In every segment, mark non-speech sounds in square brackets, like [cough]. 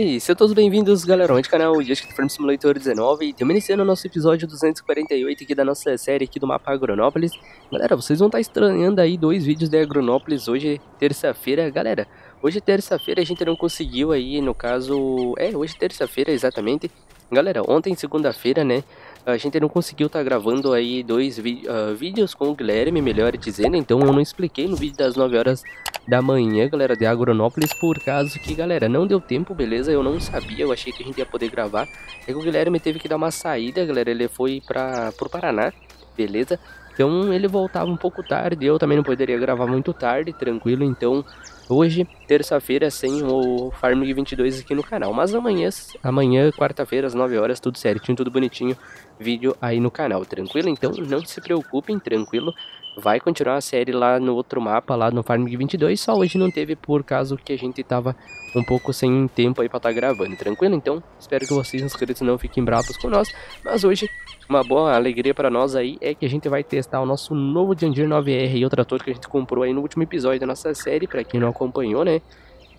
E sejam todos bem-vindos, galera, ao canal de Farm Simulator 19 e estamos iniciando o nosso episódio 248 aqui da nossa série aqui do mapa Agronópolis. Galera, vocês vão estar estranhando aí dois vídeos de Agronópolis hoje, terça-feira. Galera, hoje terça-feira a gente não conseguiu aí, no caso... É, hoje terça-feira exatamente. Galera, ontem segunda-feira, né, a gente não conseguiu estar tá gravando aí dois uh, vídeos com o Guilherme, melhor dizendo, então eu não expliquei no vídeo das 9 horas da manhã, galera, de Agronópolis, por causa que, galera, não deu tempo, beleza? Eu não sabia, eu achei que a gente ia poder gravar. É que o Guilherme teve que dar uma saída, galera, ele foi para pro Paraná, beleza? Então ele voltava um pouco tarde, eu também não poderia gravar muito tarde, tranquilo, então hoje, terça-feira, sem o Farm 22 aqui no canal. Mas amanhã, amanhã quarta-feira, às 9 horas, tudo certinho, tudo bonitinho, vídeo aí no canal, tranquilo? Então não se preocupem, tranquilo vai continuar a série lá no outro mapa, lá no Farming 22, só hoje não teve por causa que a gente tava um pouco sem tempo aí pra estar tá gravando, tranquilo? Então, espero que vocês inscritos não fiquem bravos com nós, mas hoje uma boa alegria para nós aí é que a gente vai testar o nosso novo John 9R e o trator que a gente comprou aí no último episódio da nossa série, para quem não acompanhou, né?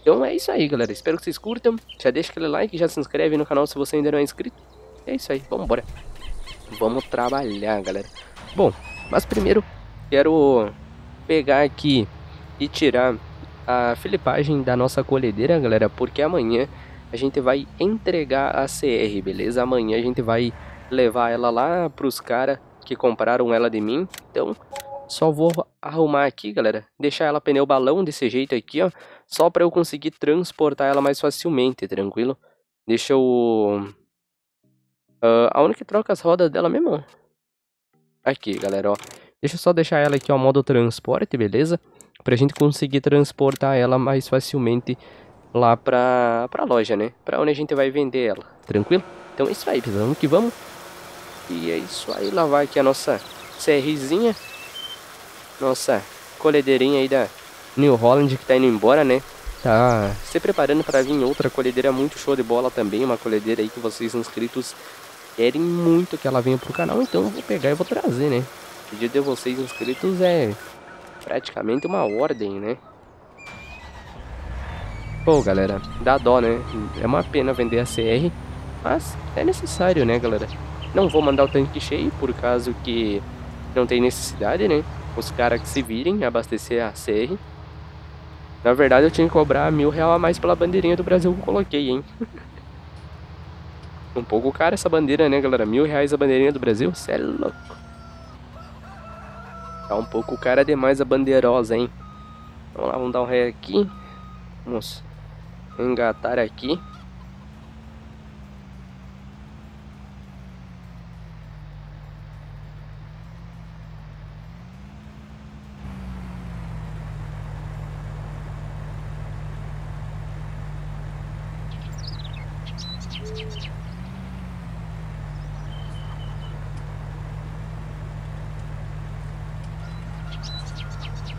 Então é isso aí, galera. Espero que vocês curtam. Já deixa aquele like, já se inscreve no canal se você ainda não é inscrito. É isso aí, vamos embora. Vamos trabalhar, galera. Bom, mas primeiro Quero pegar aqui e tirar a filipagem da nossa colhedeira, galera, porque amanhã a gente vai entregar a CR, beleza? Amanhã a gente vai levar ela lá pros caras que compraram ela de mim. Então, só vou arrumar aqui, galera, deixar ela pneu balão desse jeito aqui, ó, só para eu conseguir transportar ela mais facilmente, tranquilo? Deixa eu... Uh, aonde que troca as rodas dela mesmo? Aqui, galera, ó. Deixa eu só deixar ela aqui ao modo transporte, beleza? Pra gente conseguir transportar ela mais facilmente lá pra, pra loja, né? Pra onde a gente vai vender ela, tranquilo? Então é isso aí, vamos que vamos. E é isso aí, lavar aqui a nossa CRzinha. Nossa colhedeirinha aí da New Holland que tá indo embora, né? Tá se preparando para vir outra colhedeira muito show de bola também. Uma colhedeira aí que vocês inscritos querem muito que ela venha pro canal. Então eu vou pegar e vou trazer, né? Pedido de vocês inscritos é praticamente uma ordem, né? Pô, galera, dá dó, né? É uma pena vender a CR, mas é necessário, né, galera? Não vou mandar o tanque cheio, por caso que não tem necessidade, né? Os caras que se virem abastecer a CR. Na verdade, eu tinha que cobrar mil real a mais pela bandeirinha do Brasil que eu coloquei, hein? [laughs] um pouco cara essa bandeira, né, galera? Mil reais a bandeirinha do Brasil? Cê é louco. Tá um pouco cara demais a bandeirosa, hein? Vamos lá, vamos dar um ré aqui. Vamos engatar aqui.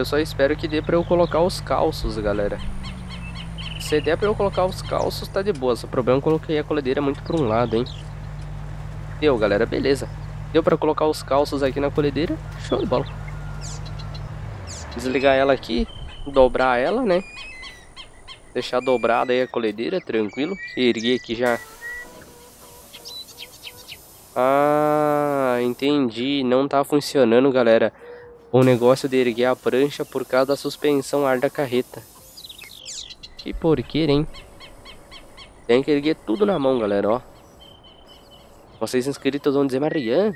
Eu só espero que dê pra eu colocar os calços, galera. Se der pra eu colocar os calços, tá de boa. Só o problema é que eu coloquei a colhedeira muito por um lado, hein. Deu, galera. Beleza. Deu pra colocar os calços aqui na colhedeira. Show de bola. Desligar ela aqui. Dobrar ela, né. Deixar dobrada aí a colhedeira, tranquilo. Erguer aqui já. Ah, entendi. Não tá funcionando, galera o negócio de erguer a prancha por causa da suspensão ar da carreta. Que porqueira, hein? Tem que erguer tudo na mão, galera, ó. Vocês inscritos vão dizer, Marian,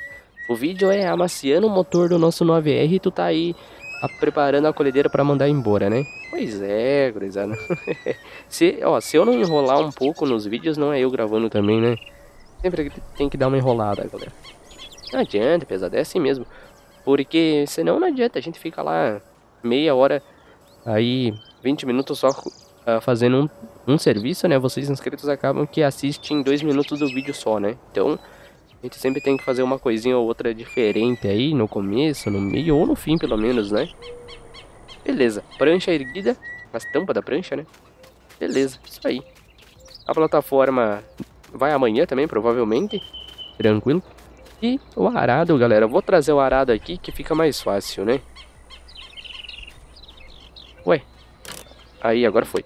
o vídeo é amaciando o motor do nosso 9R e tu tá aí a, preparando a colhedeira para mandar embora, né? Pois é, gurizada. [laughs] se, ó, se eu não enrolar um pouco nos vídeos, não é eu gravando também, né? Sempre tem que dar uma enrolada, galera. Não adianta, pesado, é assim mesmo. Porque senão não adianta, a gente fica lá meia hora, aí 20 minutos só uh, fazendo um, um serviço, né? Vocês inscritos acabam que assistem dois minutos do vídeo só, né? Então a gente sempre tem que fazer uma coisinha ou outra diferente aí no começo, no meio ou no fim pelo menos, né? Beleza, prancha erguida, as tampas da prancha, né? Beleza, isso aí. A plataforma vai amanhã também, provavelmente. Tranquilo. E o arado, galera. Vou trazer o arado aqui que fica mais fácil, né? Ué. Aí, agora foi.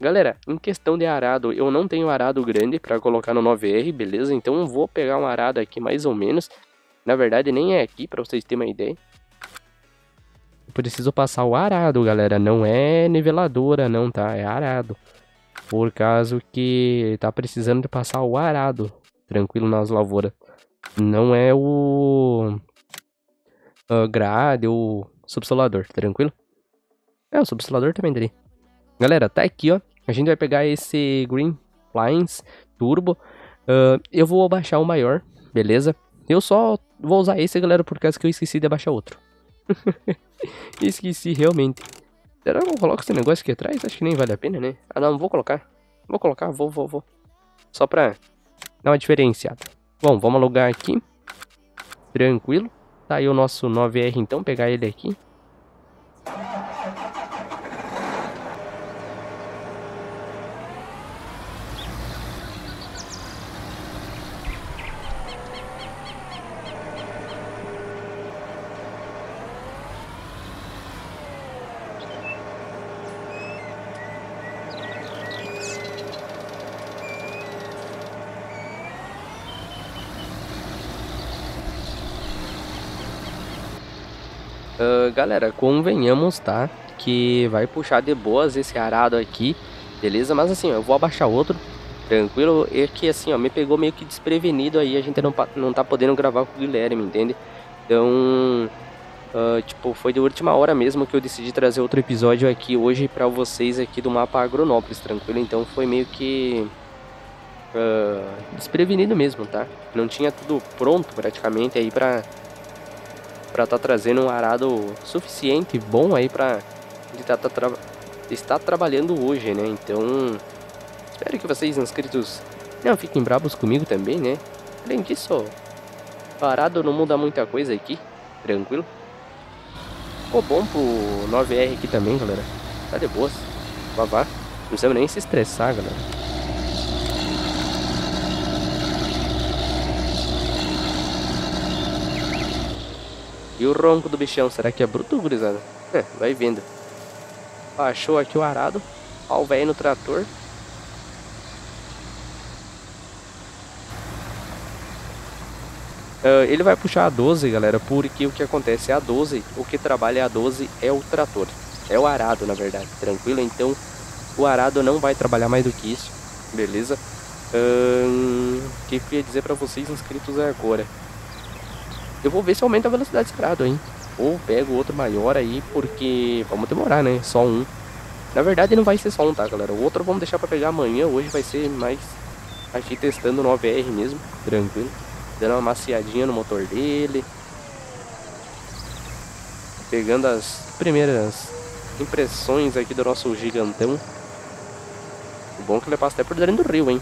Galera, em questão de arado, eu não tenho arado grande para colocar no 9R, beleza? Então eu vou pegar um arado aqui mais ou menos. Na verdade, nem é aqui, para vocês terem uma ideia. Eu preciso passar o arado, galera. Não é niveladora, não, tá? É arado. Por causa que tá precisando de passar o arado. Tranquilo nas lavouras. Não é o... Uh, grade, o subsolador, tranquilo? É, o subsolador também dele. Galera, tá aqui, ó. A gente vai pegar esse Green Lines Turbo. Uh, eu vou abaixar o maior, beleza? Eu só vou usar esse, galera, por causa que eu esqueci de abaixar outro. [laughs] esqueci, realmente. Será que eu coloco esse negócio aqui atrás? Acho que nem vale a pena, né? Ah, não, vou colocar. Vou colocar, vou, vou, vou. Só pra dar uma diferenciada. Bom, vamos alugar aqui. Tranquilo. Tá aí o nosso 9R, então, pegar ele aqui. Uh, galera, convenhamos, tá? Que vai puxar de boas esse arado aqui, beleza? Mas assim, ó, eu vou abaixar outro, tranquilo. E que assim, ó, me pegou meio que desprevenido aí, a gente não, não tá podendo gravar com o Guilherme, entende? Então, uh, tipo, foi de última hora mesmo que eu decidi trazer outro episódio aqui hoje pra vocês aqui do mapa Agronópolis, tranquilo? Então foi meio que... Uh, desprevenido mesmo, tá? Não tinha tudo pronto praticamente aí pra para estar tá trazendo um arado suficiente, bom aí para estar tá, tra estar trabalhando hoje, né? Então, espero que vocês inscritos não fiquem bravos comigo também, né? Além disso, parado não muda muita coisa aqui, tranquilo. Ficou bom pro 9R aqui também, galera. Tá de boas. Vavá. Não precisamos nem se estressar, galera. E o ronco do bichão, será que é bruto, gurizada? É, vai vendo. Baixou aqui o arado. Ó o velho no trator. Uh, ele vai puxar a 12, galera, porque o que acontece é a 12, o que trabalha a 12 é o trator. É o arado, na verdade, tranquilo? Então, o arado não vai trabalhar mais do que isso, beleza? O uh, que eu ia dizer para vocês inscritos agora? Eu vou ver se aumenta a velocidade disparado, hein? Ou pego outro maior aí, porque vamos demorar, né? Só um. Na verdade não vai ser só um, tá, galera? O outro vamos deixar pra pegar amanhã. Hoje vai ser mais aqui testando o 9R mesmo, tranquilo. Dando uma maciadinha no motor dele. Pegando as primeiras impressões aqui do nosso gigantão. O bom é que ele passa até por dentro do rio, hein?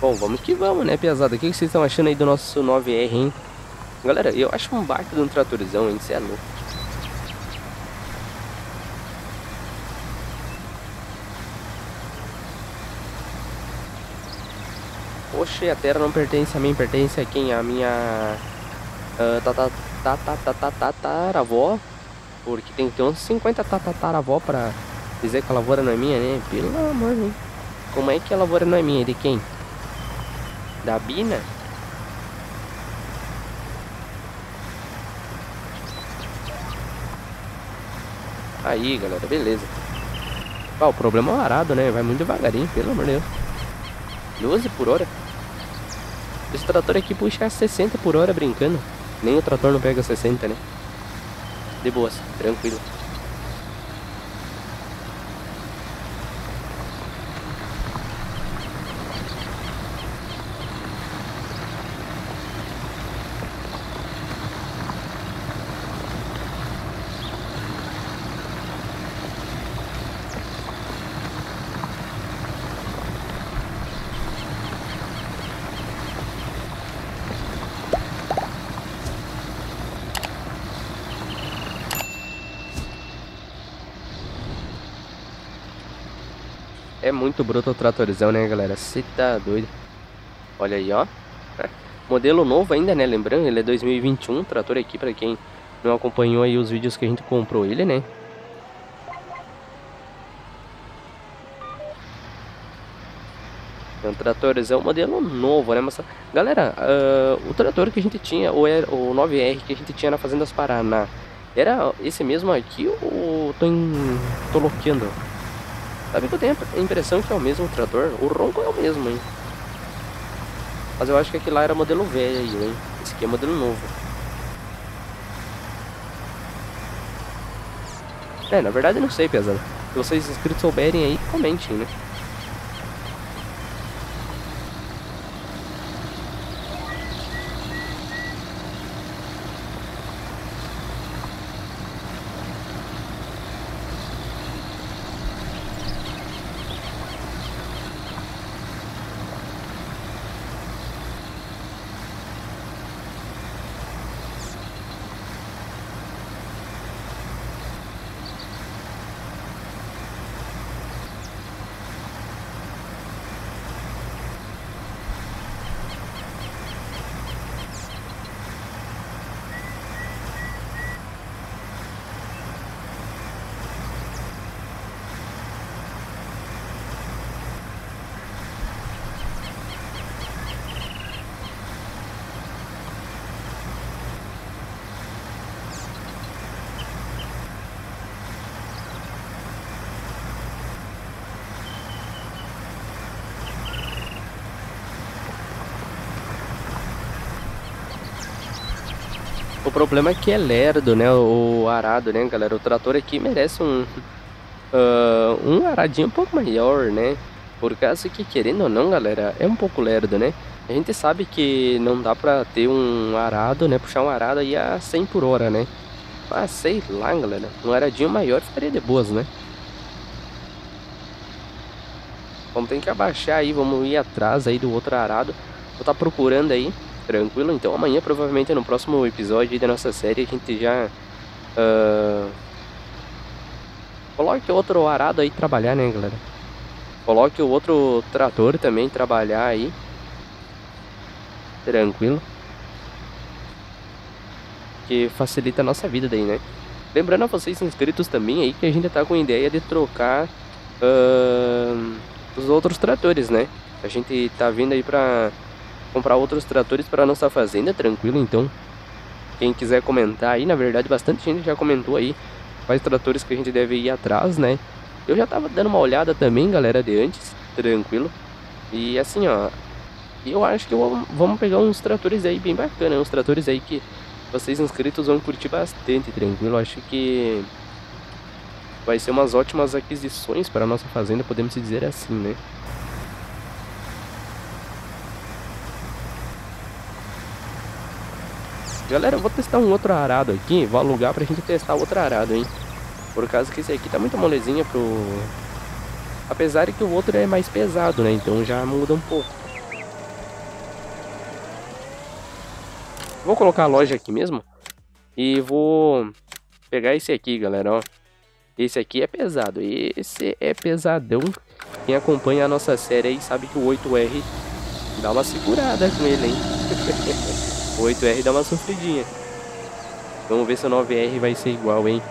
Bom, vamos que vamos, né, pesada? O que vocês estão achando aí do nosso 9R, hein? Galera, eu acho um baita de um tratorzão, hein? Você é louco. Poxa, a terra não pertence a mim, pertence a quem? A minha... Uh, tata, tata, tata. Porque tem que ter uns 50 tataravó pra dizer que a lavoura não é minha, né? Pelo amor, né? Como é que a lavoura não é minha? De quem? Da Bina? Aí, galera, beleza. Ah, o problema é o arado, né? Vai muito devagarinho, pelo amor de Deus. 12 por hora. Esse trator aqui puxa 60 por hora brincando. Nem o trator não pega 60, né? De boas, tranquilo. Muito bruto tratorzão, né, galera? Você tá doido. Olha aí, ó. É. Modelo novo ainda, né? Lembrando, ele é 2021. Trator aqui, pra quem não acompanhou aí os vídeos que a gente comprou ele, né? É um modelo novo, né? Mas, galera, uh, o trator que a gente tinha, o, o 9R que a gente tinha na Fazendas Paraná, era esse mesmo aqui ou tô, em, tô loqueando? Sabe que eu tenho a impressão que é o mesmo trator? O ronco é o mesmo, hein? Mas eu acho que aquele lá era modelo velho aí, hein? Esse aqui é modelo novo. É, na verdade eu não sei, pesado. Se vocês inscritos souberem aí, comentem, né? O problema é que é lerdo, né? O arado, né, galera? O trator aqui merece um, uh, um aradinho um pouco maior, né? Por causa que, querendo ou não, galera, é um pouco lerdo, né? A gente sabe que não dá pra ter um arado, né? Puxar um arado aí a 100 por hora, né? Mas sei lá, galera. Um aradinho maior ficaria de boas, né? Vamos ter que abaixar aí, vamos ir atrás aí do outro arado. Vou estar tá procurando aí Tranquilo? Então amanhã, provavelmente no próximo episódio da nossa série, a gente já... Uh... Coloque outro arado aí trabalhar, né, galera? Coloque o outro trator também trabalhar aí. Tranquilo? Que facilita a nossa vida daí, né? Lembrando a vocês inscritos também aí que a gente tá com ideia de trocar uh, os outros tratores, né? A gente tá vindo aí pra comprar outros tratores para nossa fazenda, tranquilo então. Quem quiser comentar aí, na verdade bastante gente já comentou aí quais tratores que a gente deve ir atrás, né? Eu já tava dando uma olhada também, galera, de antes, tranquilo. E assim, ó, eu acho que eu, vamos pegar uns tratores aí bem bacana, uns tratores aí que vocês inscritos vão curtir bastante, tranquilo. Eu acho que vai ser umas ótimas aquisições para nossa fazenda, podemos dizer assim, né? Galera, eu vou testar um outro arado aqui. Vou alugar pra gente testar outro arado, hein? Por causa que esse aqui tá muito molezinha pro... Apesar de que o outro é mais pesado, né? Então já muda um pouco. Vou colocar a loja aqui mesmo. E vou pegar esse aqui, galera, ó. Esse aqui é pesado. Esse é pesadão. Quem acompanha a nossa série aí sabe que o 8R dá uma segurada com ele, hein? [laughs] O 8R dá uma sofridinha. Vamos ver se o 9R vai ser igual, hein?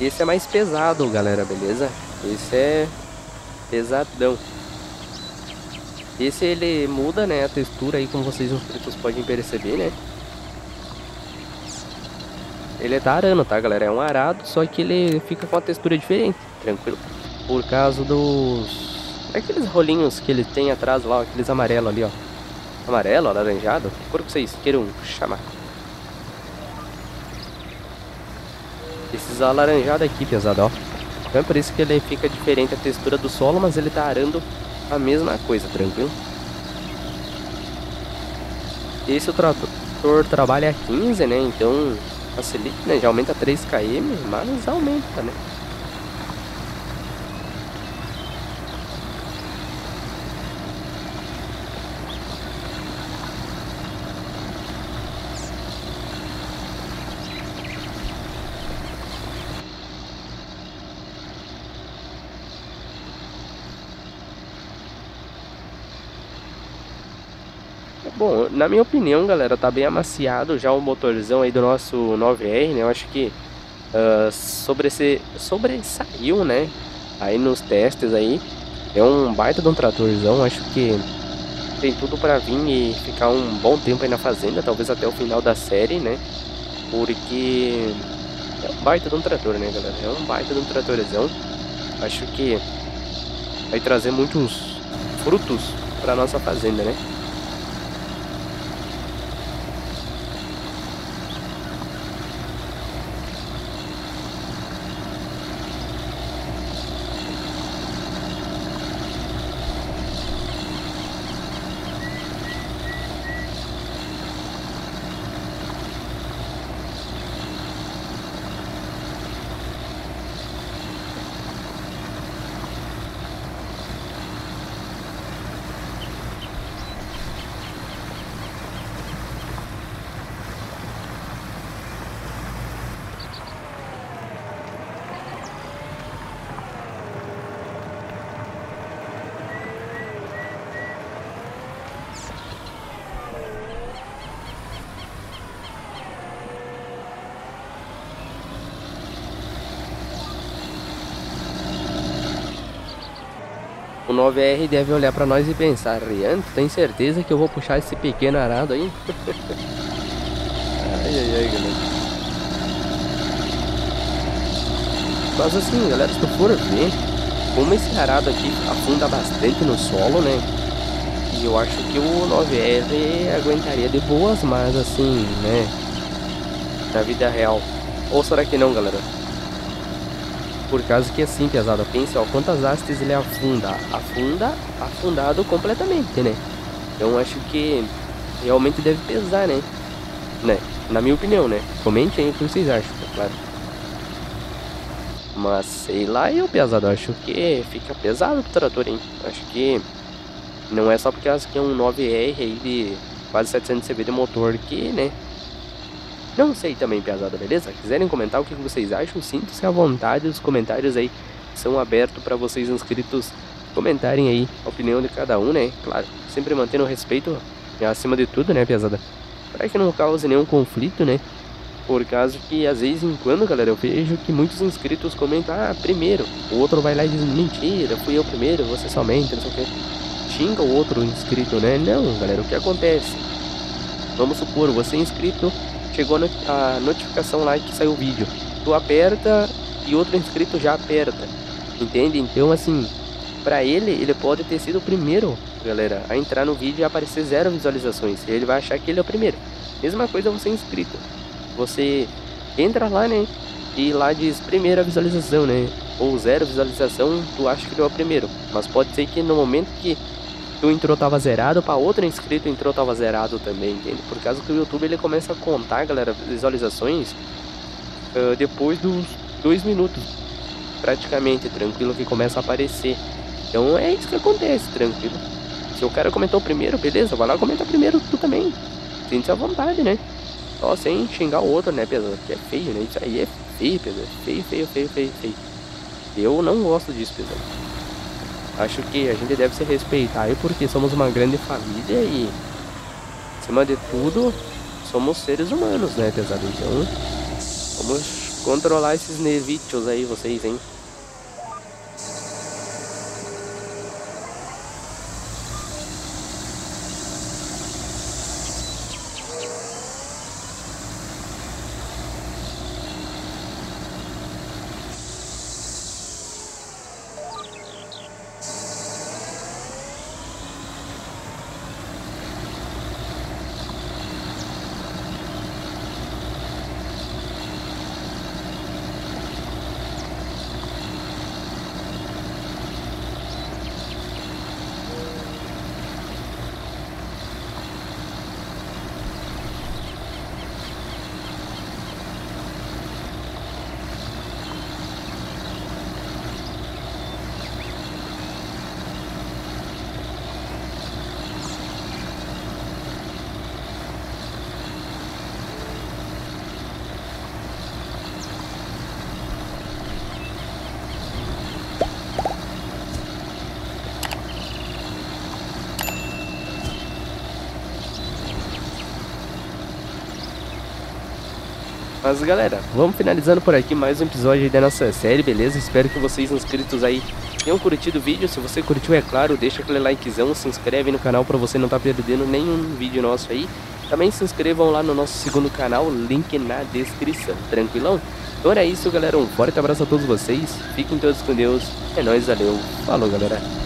Esse é mais pesado, galera, beleza? Esse é pesadão. Esse ele muda, né, a textura aí, como vocês inscritos podem perceber, né? Ele é da tá, galera? É um arado, só que ele fica com uma textura diferente, tranquilo por causa dos... Aqueles rolinhos que ele tem atrás lá, aqueles amarelo ali, ó. Amarelo, alaranjado, que cor que vocês queiram chamar. Esses alaranjados aqui, pesado, ó. Então é por isso que ele fica diferente a textura do solo, mas ele tá arando a mesma coisa, tranquilo? Esse o trator trabalha 15, né? Então facilita, né? Já aumenta 3 km, mas aumenta, né? Bom, na minha opinião, galera, tá bem amaciado já o motorzão aí do nosso 9R, né? Eu acho que uh, sobre sobressaiu, né? Aí nos testes aí. É um baita de um tratorzão, acho que tem tudo para vir e ficar um bom tempo aí na fazenda, talvez até o final da série, né? Porque é um baita de um trator, né, galera? É um baita de um tratorzão. Acho que vai trazer muitos frutos para nossa fazenda, né? 9R deve olhar para nós e pensar, Rian, tem certeza que eu vou puxar esse pequeno arado aí? ai, ai, ai, galera. Mas assim, galera, se tu for ver, como esse arado aqui afunda bastante no solo, né? E eu acho que o 9R aguentaria de boas, mas assim, né? Na vida real. Ou será que não, galera? Por causa que assim, pesada, pense, ó, quantas hastes ele afunda? Afunda, afundado completamente, né? Então acho que realmente deve pesar, né? né? Na minha opinião, né? Comente aí o que vocês acham, é claro. Mas sei lá, eu pesado, acho que fica pesado pro trator, hein? Acho que não é só porque que é um 9R aí de quase 700 CV de motor que, né? Não sei também, piazada, beleza? Quiserem comentar o que vocês acham, sintam-se à vontade, os comentários aí são abertos para vocês inscritos comentarem aí a opinião de cada um, né? Claro, sempre mantendo o respeito acima de tudo, né, piazada? Para que não cause nenhum conflito, né? Por causa que às vezes em quando, galera, eu vejo que muitos inscritos comentam, ah, primeiro, o outro vai lá e diz, mentira, fui eu primeiro, você somente, não sei o que. Xinga o outro inscrito, né? Não, galera, o que acontece? Vamos supor, você é inscrito chegou a notificação lá que saiu o vídeo. Tu aperta e outro inscrito já aperta. Entende? Então, assim, para ele, ele pode ter sido o primeiro, galera, a entrar no vídeo e aparecer zero visualizações. Ele vai achar que ele é o primeiro. Mesma coisa você é inscrito. Você entra lá, né? E lá diz primeira visualização, né? Ou zero visualização, tu acha que ele é o primeiro. Mas pode ser que no momento que entrou tava zerado, para outro inscrito entrou tava zerado também, entende? Por causa que o YouTube ele começa a contar, galera, visualizações uh, depois dos dois minutos, praticamente, tranquilo, que começa a aparecer. Então é isso que acontece, tranquilo. Se o cara comentou primeiro, beleza, vai lá comenta primeiro tu também. Sente-se à vontade, né? Só sem xingar o outro, né, pesado? Que é feio, né? Isso aí é feio, pesado. Feio, feio, feio, feio, feio. Eu não gosto disso, pesado. Acho que a gente deve se respeitar aí porque somos uma grande família e, acima de tudo, somos seres humanos, né, pesado? Então, vamos controlar esses nervitos aí, vocês, hein? Mas galera, vamos finalizando por aqui mais um episódio da nossa série, beleza? Espero que vocês inscritos aí tenham curtido o vídeo. Se você curtiu, é claro, deixa aquele likezão, se inscreve no canal para você não estar tá perdendo nenhum vídeo nosso aí. Também se inscrevam lá no nosso segundo canal, link na descrição, tranquilão? Então era isso, galera. Um forte abraço a todos vocês. Fiquem todos com Deus. É nóis, valeu. Falou, galera.